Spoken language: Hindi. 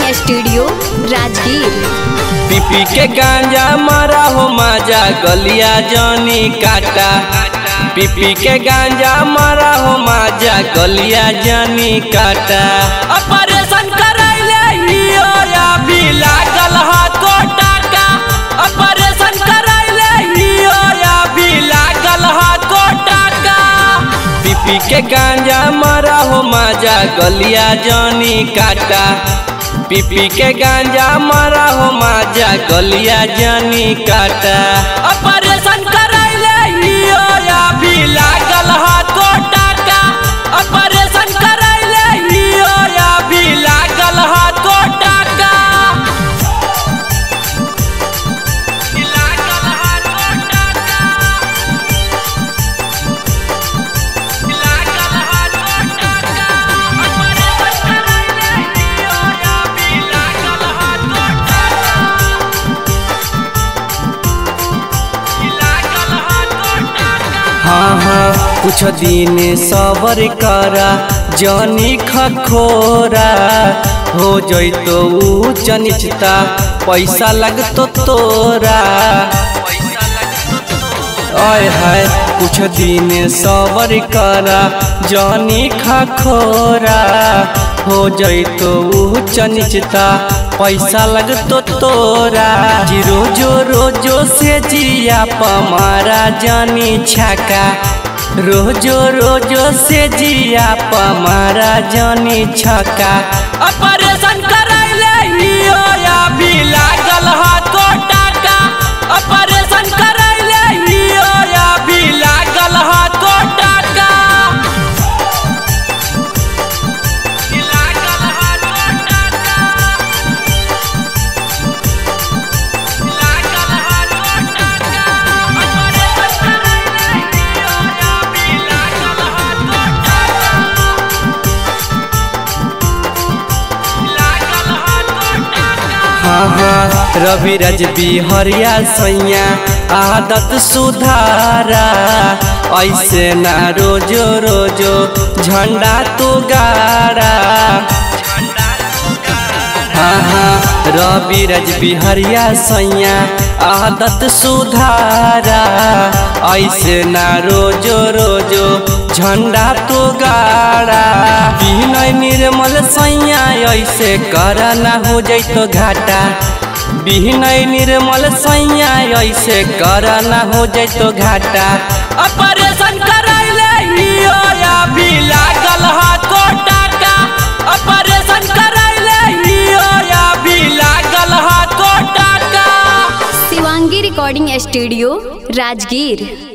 Recording studio Rajgir. पीपी के गांजा मारा हो माजा गलिया जानी काटा। पीपी के गांजा मारा हो माजा गलिया जानी काटा। ऑपरेशन करैले हियो या भी लागल ऑपरेशन करैले हियो या भी लागल हाथो टाका। पीपी के गांजा मारा हो माजा गलिया जानी काटा। पीपी के गांजा मारा हो माजा गलिया जानी काटा। टाका हाँ हाँ कुछ दिन सबर करा, जानी खखोरा। हो जैतो ऊंच निचता पैसा लगतो तोरा। आय हाय, कुछ दिन सबर करा, जानी खखोरा। हो जैतो ऊंच निचता पैसा लगतो तोरा। जी रोजो रोजो से जिया पमारा जानी छका। रोजो रोजो से जिया पमारा जानी छका। रवि रज बिहरिया सैया, आदत सुधारा। ऐसे ना रोजो रोजो झंडा तू गाड़ा हाँ हाँ रवि रज बिहरिया सैया, आदत सुधारा। ऐसे ना रोजो रोजो झंडा तू गाड़ा। बिनय निर्मल सैया ऐसे कर ना हो जैतो घाटा। बिनय निर्मल सैया ऐसे कर ना हो जैतो घाटा। Operation Shivangi recording studio Rajgir.